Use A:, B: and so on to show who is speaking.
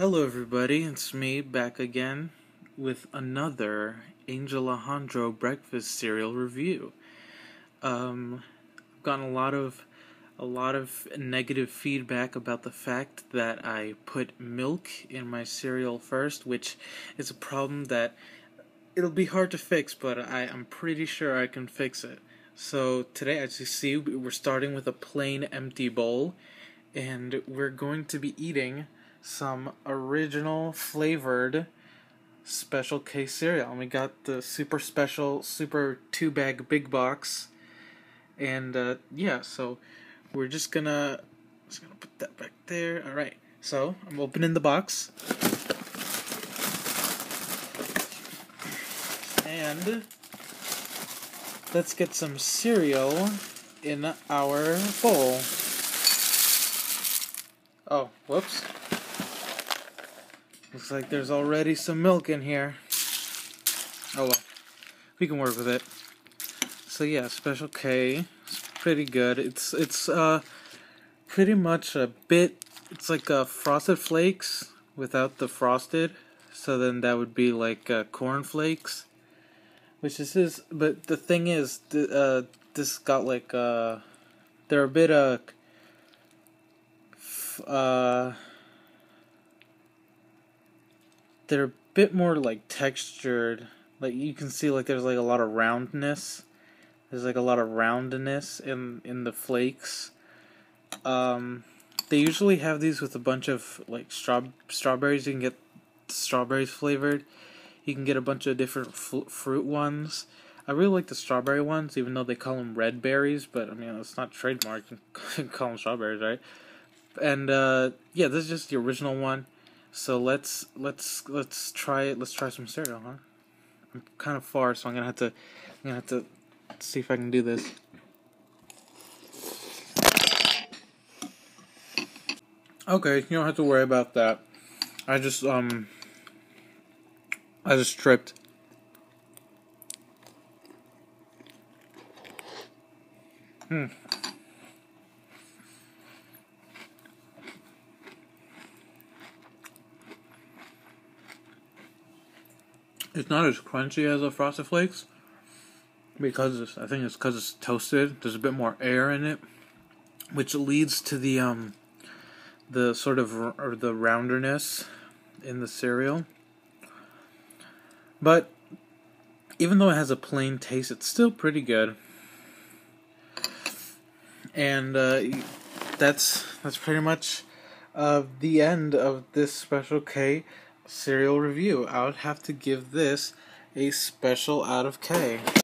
A: Hello, everybody. It's me back again with another Angelejandro breakfast cereal review. Um, I've gotten a lot of a lot of negative feedback about the fact that I put milk in my cereal first, which is a problem that it'll be hard to fix, but I, I'm pretty sure I can fix it. So today, as you see, we're starting with a plain empty bowl, and we're going to be eating some original flavored special K cereal. And we got the super special, super two bag big box. And uh, yeah, so we're just gonna just gonna put that back there. All right. So I'm opening the box. And let's get some cereal in our bowl. Oh, whoops. Looks like there's already some milk in here. Oh well, we can work with it. So yeah, Special K, it's pretty good. It's it's uh pretty much a bit. It's like uh, Frosted Flakes without the frosted. So then that would be like uh, corn flakes, which this is. But the thing is, th- uh, this got like uh, they're a bit uh, f- uh they're a bit more like textured. Like you can see like there's like a lot of roundness. There's like a lot of roundness in in the flakes. Um they usually have these with a bunch of like straw strawberries. You can get strawberries flavored. You can get a bunch of different fruit ones. I really like the strawberry ones, even though they call them red berries. But I mean, it's not trademark. Call them strawberries, right? And uh, yeah, this is just the original one. So let's let's let's try it. Let's try some cereal, huh? I'm kind of far, so I'm gonna have to I'm gonna have to see if I can do this. Okay, you don't have to worry about that. I just um I just tripped. Hmm. It's not as crunchy as a Frosted Flakes because I think it's because it's toasted. There's a bit more air in it, which leads to the um the sort of or the rounderness in the cereal. But even though it has a plain taste, it's still pretty good. And uh, that's that's pretty much uh, the end of this special K cereal review. I would have to give this a special out of K.